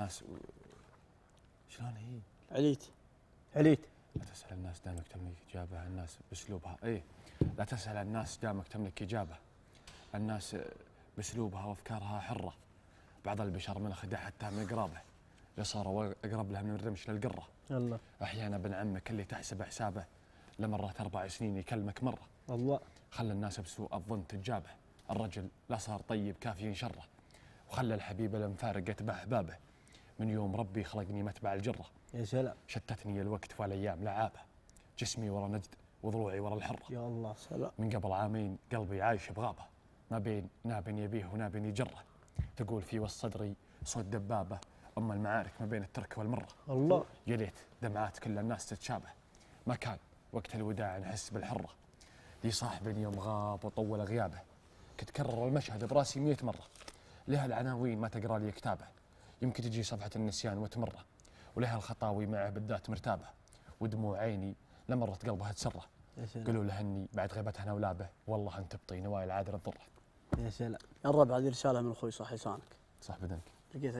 ناس شلون هي؟ عليت عليت لا تسأل الناس دامك تملك إجابة الناس بأسلوبها. إيه لا تسأل الناس دامك تملك إجابة. الناس بأسلوبها وأفكارها حرة. بعض البشر من خدع حتى من أقرابه. اللي صاروا أقرب لها من الرمش للقرة. الله. أحيانا ابن عمك اللي تحسب حسابه لمرات أربع سنين يكلمك مرة. الله. خلى الناس بسوء الظن تجابه. الرجل لا صار طيب كافي شره. وخلى الحبيب المفارق اتبع أحبابه. من يوم ربي خلقني متبع الجرة. يا سلام. شتتني الوقت والأيام لعابه جسمي ورا نجد وضلوعي ورا الحرة. يا الله سلام. من قبل عامين قلبي عايش بغابة. ما بين ناب يبيه وناب يجرة. تقول في وسط صدري صوت دبابة. أما المعارك ما بين الترك والمرة. الله. يا ليت دمعات كل الناس تتشابه. ما كان وقت الوداع نحس بالحرة. لي صاحب يوم غاب وطول غيابه. كنت كرر المشهد براسي مئة مرة. لها العناوين ما تقرأ لي كتابه. يمكن تجي صفحة النسيان وتمره ولها الخطاوي معه بالذات مرتابة ودموع عيني لمرت قلبها تسره قالوا له اني بعد غيبتها أنا ولابه والله أنت تبطي نوايا العادل الضره يا سلام. الربع هذه رساله من أخوي صح لسانك صح بدنك